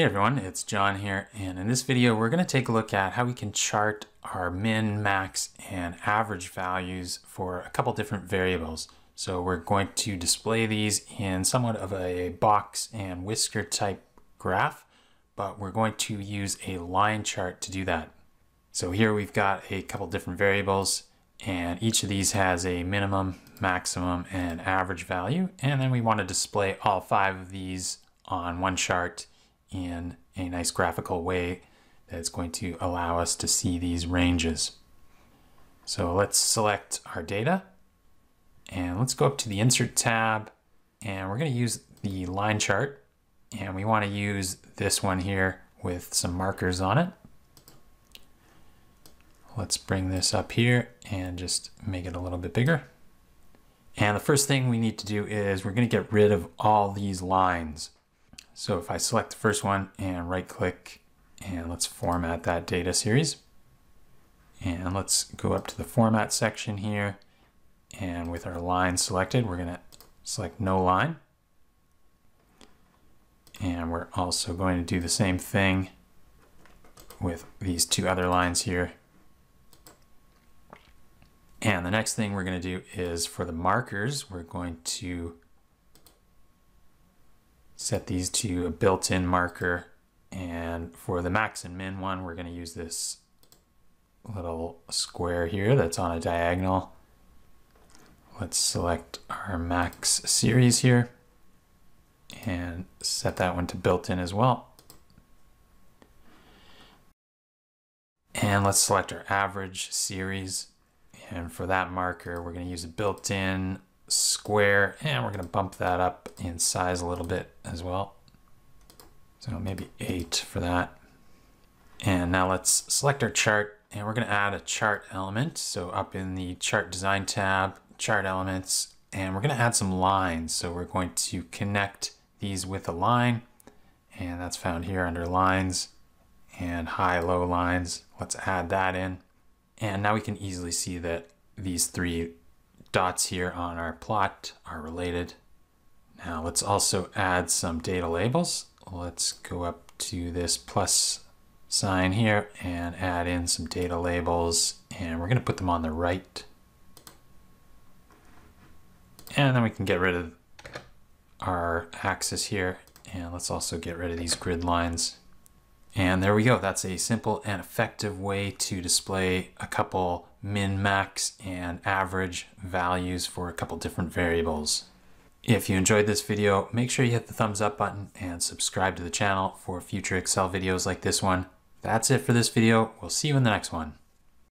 Hey everyone, it's John here, and in this video we're going to take a look at how we can chart our min, max, and average values for a couple different variables. So we're going to display these in somewhat of a box and whisker type graph, but we're going to use a line chart to do that. So here we've got a couple different variables, and each of these has a minimum, maximum, and average value, and then we want to display all five of these on one chart in a nice graphical way that's going to allow us to see these ranges. So let's select our data and let's go up to the insert tab and we're going to use the line chart and we want to use this one here with some markers on it. Let's bring this up here and just make it a little bit bigger. And the first thing we need to do is we're going to get rid of all these lines. So if I select the first one and right click and let's format that data series. And let's go up to the format section here. And with our line selected, we're gonna select no line. And we're also going to do the same thing with these two other lines here. And the next thing we're going to do is for the markers, we're going to set these to a built-in marker. And for the max and min one, we're going to use this little square here that's on a diagonal. Let's select our max series here and set that one to built-in as well. And let's select our average series. And for that marker, we're going to use a built-in square and we're going to bump that up in size a little bit as well. So maybe eight for that. And now let's select our chart and we're going to add a chart element. So up in the chart design tab, chart elements, and we're going to add some lines. So we're going to connect these with a line and that's found here under lines and high low lines. Let's add that in. And now we can easily see that these three dots here on our plot are related. Now let's also add some data labels. Let's go up to this plus sign here and add in some data labels and we're going to put them on the right. And then we can get rid of our axis here and let's also get rid of these grid lines. And there we go. That's a simple and effective way to display a couple min, max, and average values for a couple different variables. If you enjoyed this video, make sure you hit the thumbs up button and subscribe to the channel for future Excel videos like this one. That's it for this video. We'll see you in the next one.